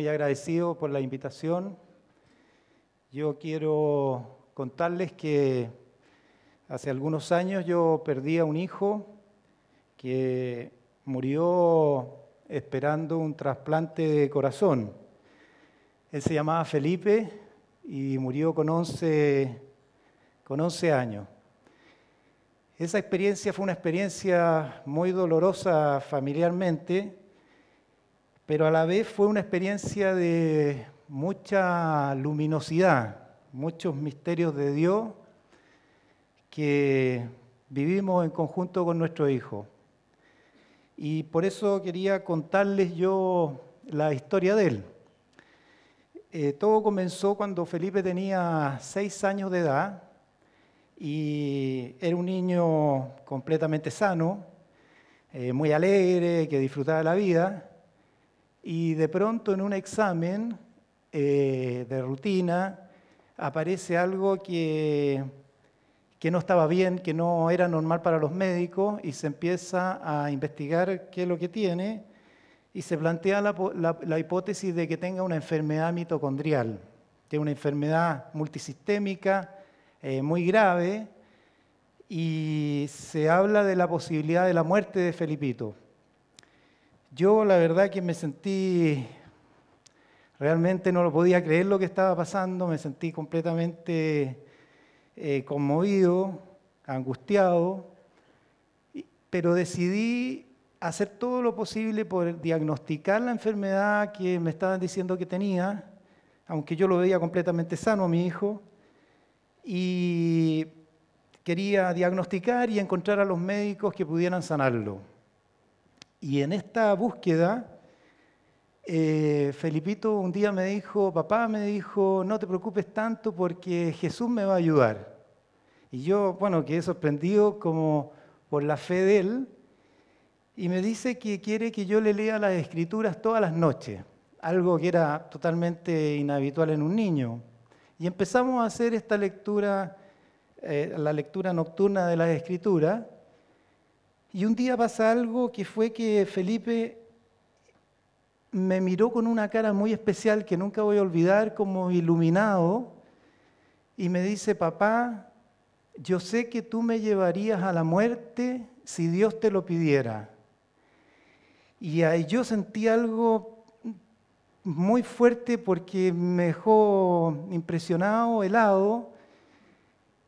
muy agradecido por la invitación. Yo quiero contarles que hace algunos años yo perdí a un hijo que murió esperando un trasplante de corazón. Él se llamaba Felipe y murió con 11, con 11 años. Esa experiencia fue una experiencia muy dolorosa familiarmente, pero a la vez fue una experiencia de mucha luminosidad, muchos misterios de Dios que vivimos en conjunto con nuestro hijo. Y por eso quería contarles yo la historia de él. Eh, todo comenzó cuando Felipe tenía seis años de edad y era un niño completamente sano, eh, muy alegre, que disfrutaba la vida. Y de pronto en un examen eh, de rutina aparece algo que, que no estaba bien, que no era normal para los médicos y se empieza a investigar qué es lo que tiene y se plantea la, hipótesis de que tenga una enfermedad mitocondrial, que es una enfermedad multisistémica eh, muy grave y se habla de la posibilidad de la muerte de Felipito. Yo la verdad que me sentí, realmente no lo podía creer lo que estaba pasando, me sentí completamente eh, conmovido, angustiado, pero decidí hacer todo lo posible por diagnosticar la enfermedad que me estaban diciendo que tenía, aunque yo lo veía completamente sano a mi hijo, y quería diagnosticar y encontrar a los médicos que pudieran sanarlo. Y en esta búsqueda, eh, Felipito un día me dijo, papá me dijo, no te preocupes tanto porque Jesús me va a ayudar. Y yo, bueno, quedé sorprendido como por la fe de él, y me dice que quiere que yo le lea las escrituras todas las noches, algo que era totalmente inhabitual en un niño. Y empezamos a hacer esta lectura, eh, la lectura nocturna de las escrituras, y un día pasa algo que fue que Felipe me miró con una cara muy especial que nunca voy a olvidar, como iluminado, y me dice, papá, yo sé que tú me llevarías a la muerte si Dios te lo pidiera. Y ahí yo sentí algo muy fuerte porque me dejó impresionado, helado,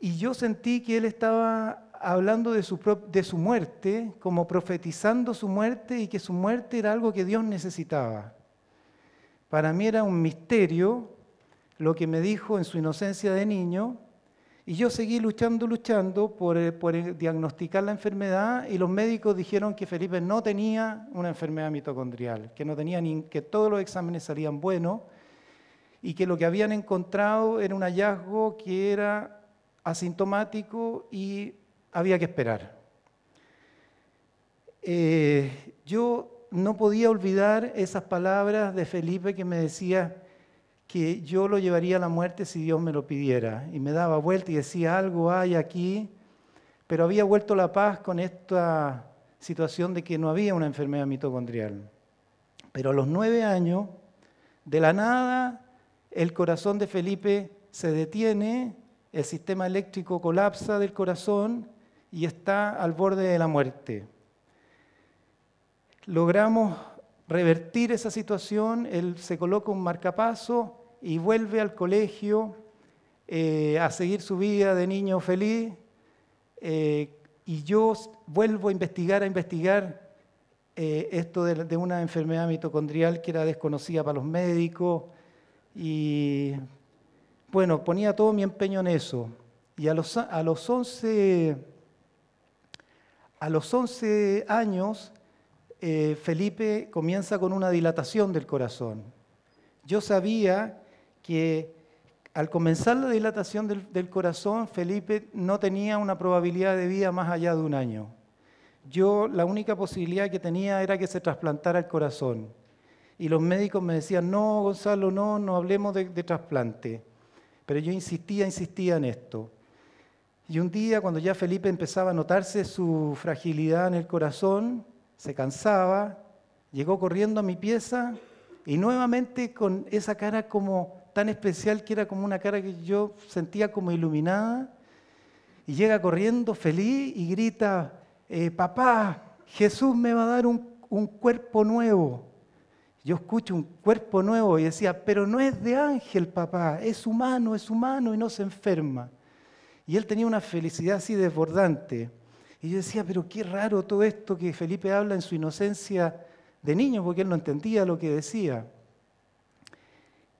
y yo sentí que él estaba hablando de su, de su muerte, como profetizando su muerte y que su muerte era algo que Dios necesitaba. Para mí era un misterio lo que me dijo en su inocencia de niño, y yo seguí luchando, luchando por, por, diagnosticar la enfermedad y los médicos dijeron que Felipe no tenía una enfermedad mitocondrial, que, no tenía ni, que todos los exámenes salían buenos y que lo que habían encontrado era un hallazgo que era asintomático y había que esperar. Eh, yo no podía olvidar esas palabras de Felipe que me decía, que yo lo llevaría a la muerte si Dios me lo pidiera. Y me daba vuelta y decía, algo hay aquí, pero había vuelto la paz con esta situación de que no había una enfermedad mitocondrial. Pero a los nueve años, de la nada, el corazón de Felipe se detiene, el sistema eléctrico colapsa del corazón y está al borde de la muerte. Logramos revertir esa situación, él se coloca un marcapaso y vuelve al colegio eh, a seguir su vida de niño feliz. Eh, y yo vuelvo a investigar, a investigar eh, esto de, una enfermedad mitocondrial que era desconocida para los médicos. Y bueno, ponía todo mi empeño en eso. Y a los, a los, 11, a los 11 años, Felipe comienza con una dilatación del corazón. Yo sabía que al comenzar la dilatación del, corazón, Felipe no tenía una probabilidad de vida más allá de un año. Yo la única posibilidad que tenía era que se trasplantara el corazón. Y los médicos me decían, no, Gonzalo, no, no hablemos de trasplante. Pero yo insistía, insistía en esto. Y un día, cuando ya Felipe empezaba a notarse su fragilidad en el corazón, se cansaba, llegó corriendo a mi pieza Y nuevamente con esa cara como tan especial que era como una cara que yo sentía como iluminada. Y llega corriendo feliz y grita, eh, papá, Jesús me va a dar un, un cuerpo nuevo. Yo escucho un cuerpo nuevo y decía, pero no es de ángel, papá, es humano, es humano y no se enferma. Y él tenía una felicidad así desbordante. Y yo decía, pero qué raro todo esto que Felipe habla en su inocencia de niño, porque él no entendía lo que decía.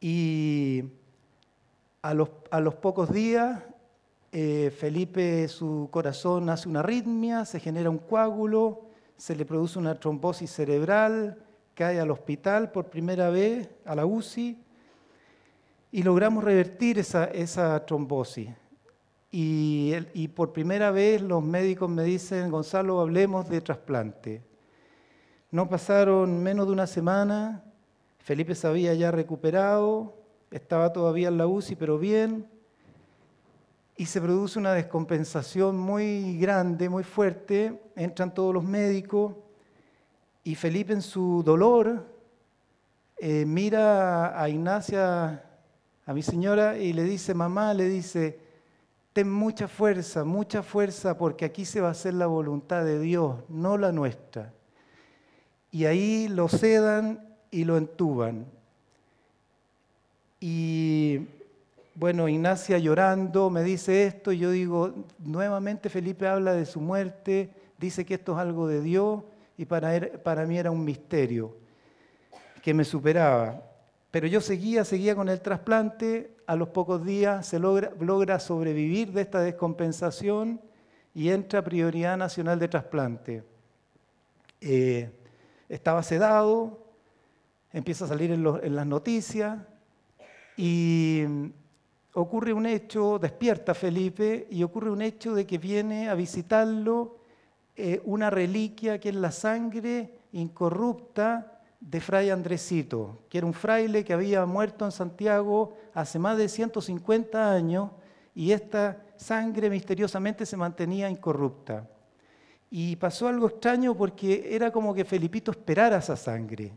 Y a los, pocos días, eh, Felipe, su corazón hace una arritmia, se genera un coágulo, se le produce una trombosis cerebral, cae al hospital por primera vez, a la UCI, y logramos revertir esa trombosis. Y, por primera vez los médicos me dicen, Gonzalo, hablemos de trasplante. No pasaron menos de una semana, Felipe se había ya recuperado, estaba todavía en la UCI, pero bien, y se produce una descompensación muy grande, muy fuerte, entran todos los médicos, y Felipe en su dolor eh, mira a Ignacia, a mi señora, y le dice, mamá, le dice, ten mucha fuerza, mucha fuerza, porque aquí se va a hacer la voluntad de Dios, no la nuestra. Y ahí lo sedan y lo entuban. Y bueno, Ignacia llorando me dice esto, y yo digo, nuevamente Felipe habla de su muerte, dice que esto es algo de Dios, y para, para mí era un misterio que me superaba. Pero yo seguía, seguía con el trasplante, a los pocos días se logra, sobrevivir de esta descompensación y entra a Prioridad Nacional de Trasplante. Eh, estaba sedado, empieza a salir en, en las noticias y ocurre un hecho, despierta Felipe y ocurre un hecho de que viene a visitarlo eh, una reliquia que es la sangre incorrupta de Fray Andresito, que era un fraile que había muerto en Santiago hace más de 150 años y esta sangre misteriosamente se mantenía incorrupta. Y pasó algo extraño porque era como que Felipito esperara esa sangre.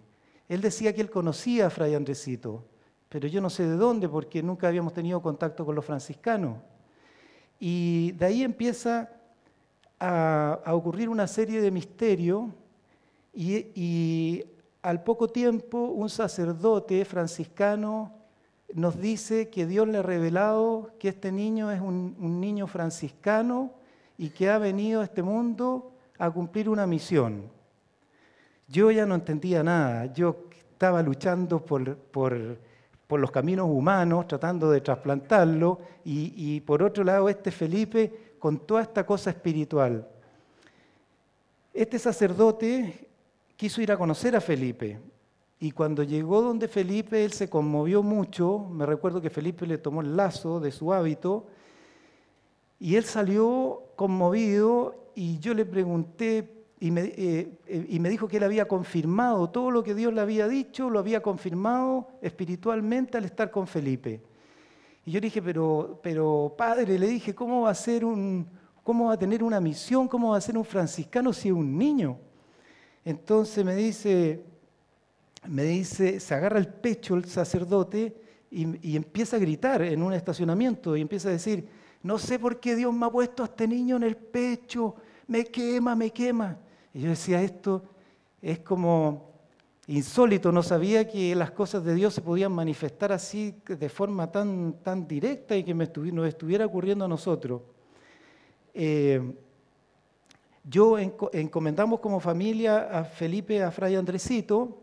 Él decía que él conocía a Fray Andresito, pero yo no sé de dónde porque nunca habíamos tenido contacto con los franciscanos. Y de ahí empieza a, ocurrir una serie de misterios y, al poco tiempo un sacerdote franciscano nos dice que Dios le ha revelado que este niño es un, niño franciscano y que ha venido a este mundo a cumplir una misión. Yo ya no entendía nada, yo estaba luchando por los caminos humanos, tratando de trasplantarlo, y, y por otro lado este Felipe con toda esta cosa espiritual. Este sacerdote quiso ir a conocer a Felipe y cuando llegó donde Felipe, él se conmovió mucho. Me recuerdo que Felipe le tomó el lazo de su hábito y él salió conmovido y yo le pregunté y me, eh, eh, dijo que él había confirmado todo lo que Dios le había dicho, lo había confirmado espiritualmente al estar con Felipe. Y yo dije, pero, pero padre, le dije, ¿cómo un, cómo va a tener una misión, cómo va a ser un franciscano si es un niño? Entonces me dice, me dice, se agarra el pecho el sacerdote y, empieza a gritar en un estacionamiento y empieza a decir, no sé por qué Dios me ha puesto a este niño en el pecho, me quema, me quema. Y yo decía, esto es como insólito, no sabía que las cosas de Dios se podían manifestar así de forma tan, tan directa y que nos estuviera ocurriendo a nosotros. Eh, yo encomendamos como familia a Felipe, a Fray Andresito,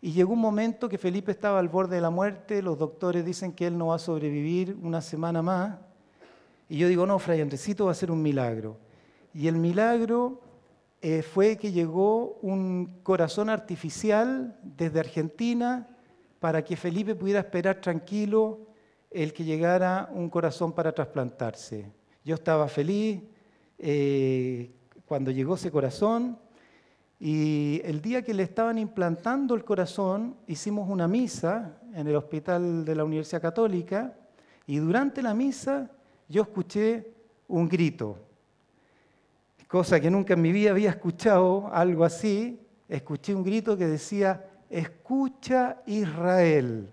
y llegó un momento que Felipe estaba al borde de la muerte, los doctores dicen que él no va a sobrevivir una semana más, y yo digo, no, Fray Andresito va a ser un milagro. Y el milagro eh, fue que llegó un corazón artificial desde Argentina para que Felipe pudiera esperar tranquilo el que llegara un corazón para trasplantarse. Yo estaba feliz eh, cuando llegó ese corazón y el día que le estaban implantando el corazón hicimos una misa en el hospital de la Universidad Católica y durante la misa yo escuché un grito cosa que nunca en mi vida había escuchado algo así, escuché un grito que decía, escucha Israel.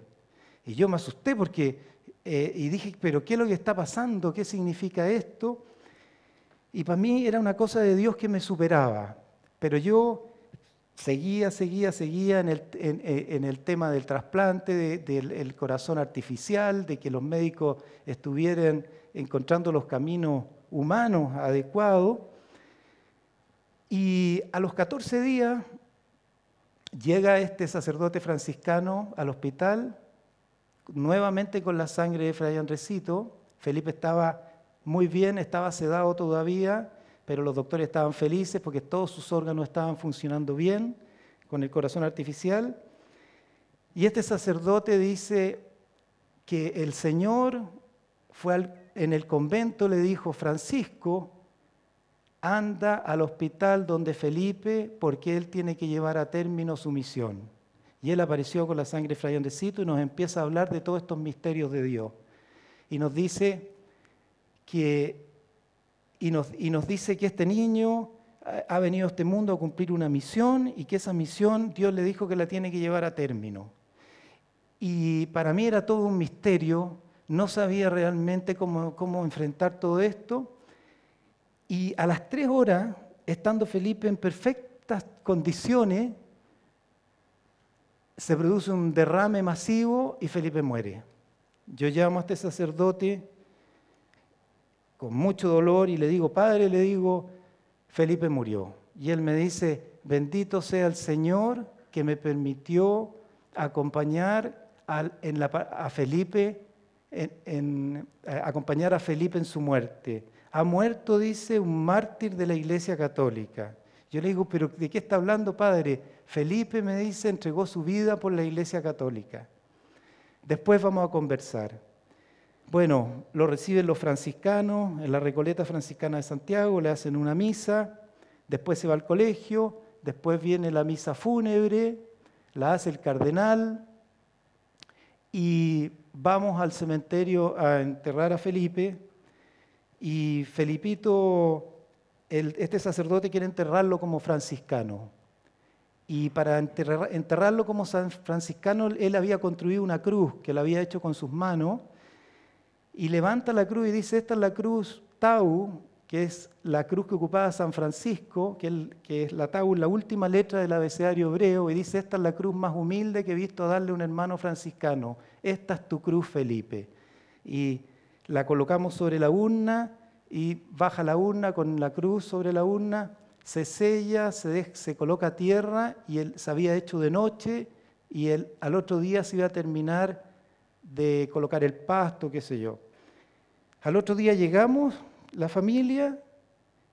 Y yo me asusté porque, eh, y dije, pero ¿qué es lo que está pasando? ¿Qué significa esto? Y para mí era una cosa de Dios que me superaba. Pero yo seguía, seguía, seguía en el, el tema del trasplante, del corazón artificial, de que los médicos estuvieran encontrando los caminos humanos adecuados. Y a los 14 días llega este sacerdote franciscano al hospital, nuevamente con la sangre de Fray Andresito. Felipe estaba muy bien, estaba sedado todavía, pero los doctores estaban felices porque todos sus órganos estaban funcionando bien con el corazón artificial. Y este sacerdote dice que el Señor fue en el convento, le dijo, Francisco, anda al hospital donde Felipe porque él tiene que llevar a término su misión. Y él apareció con la sangre fray Andresito y nos empieza a hablar de todos estos misterios de Dios. Y nos dice que, y nos, y nos dice que este niño ha venido a este mundo a cumplir una misión y que esa misión Dios le dijo que la tiene que llevar a término. Y para mí era todo un misterio, no sabía realmente cómo, cómo enfrentar todo esto. Y a las tres horas, estando Felipe en perfectas condiciones, se produce un derrame masivo y Felipe muere. Yo llamo a este sacerdote con mucho dolor y le digo, Padre, le digo, Felipe murió. Y él me dice, bendito sea el Señor que me permitió acompañar a, Felipe, en, acompañar a Felipe en su muerte. Ha muerto, dice, un mártir de la Iglesia Católica. Yo le digo, pero ¿de qué está hablando, padre? Felipe me dice, entregó su vida por la Iglesia Católica. Después vamos a conversar. Bueno, lo reciben los franciscanos en la Recoleta Franciscana de Santiago, le hacen una misa, después se va al colegio, después viene la misa fúnebre, la hace el cardenal y vamos al cementerio a enterrar a Felipe y Felipito, este sacerdote quiere enterrarlo como franciscano. Y para enterrarlo como franciscano, él había construido una cruz que la había hecho con sus manos y levanta la cruz y dice, esta es la cruz Tau, que es la cruz que ocupaba San Francisco, que, es la Tau, la última letra del abecedario hebreo, y dice, esta es la cruz más humilde que he visto darle un hermano franciscano, esta es tu cruz, Felipe. Y la colocamos sobre la urna y baja la urna con la cruz sobre la urna, se sella, se, se coloca tierra y él se había hecho de noche y él, al otro día se iba a terminar de colocar el pasto, qué sé yo. Al otro día llegamos, la familia,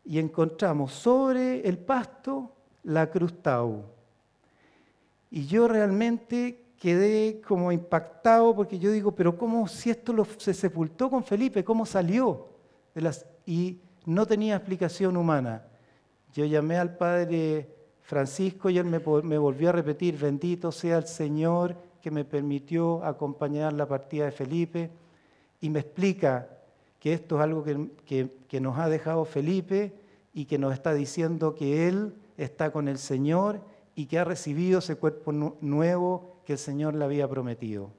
y encontramos sobre el pasto la cruz Tau. Y yo realmente quedé como impactado porque yo digo, pero ¿cómo si esto se sepultó con Felipe? ¿Cómo salió? De las, y no tenía explicación humana. Yo llamé al padre Francisco y él me volvió a repetir, bendito sea el Señor que me permitió acompañar la partida de Felipe y me explica que esto es algo que, nos ha dejado Felipe y que nos está diciendo que Él está con el Señor y que ha recibido ese cuerpo nuevo que el Señor le había prometido.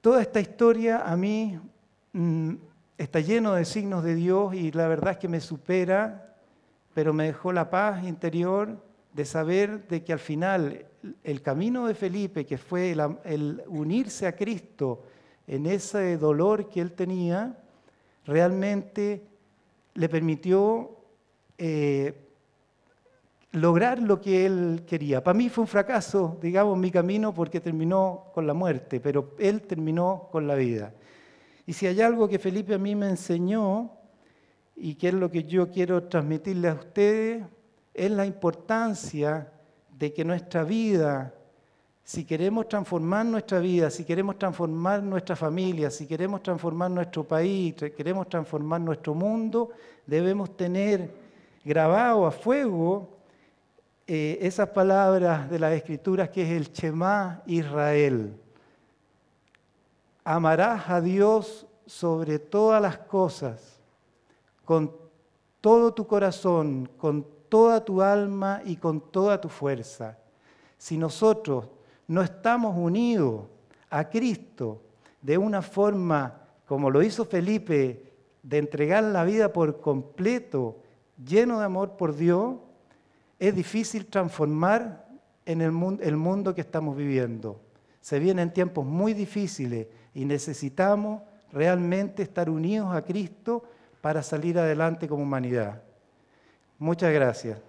Toda esta historia a mí mm, está lleno de signos de Dios y la verdad es que me supera, pero me dejó la paz interior de saber de que al final el camino de Felipe, que fue el unirse a Cristo, en ese dolor que él tenía, realmente le permitió eh, lograr lo que él quería. Para mí fue un fracaso, digamos, mi camino porque terminó con la muerte, pero él terminó con la vida. Y si hay algo que Felipe a mí me enseñó y que es lo que yo quiero transmitirle a ustedes, es la importancia de que nuestra vida si queremos transformar nuestra vida, si queremos transformar nuestra familia, si queremos transformar nuestro país, queremos transformar nuestro mundo, debemos tener grabado a fuego eh, esas palabras de las Escrituras que es el Shema Israel. Amarás a Dios sobre todas las cosas, con todo tu corazón, con toda tu alma y con toda tu fuerza. Si nosotros no estamos unidos a Cristo de una forma como lo hizo Felipe, de entregar la vida por completo, lleno de amor por Dios, es difícil transformar en el mundo, el mundo que estamos viviendo. Se vienen tiempos muy difíciles y necesitamos realmente estar unidos a Cristo para salir adelante como humanidad. Muchas gracias.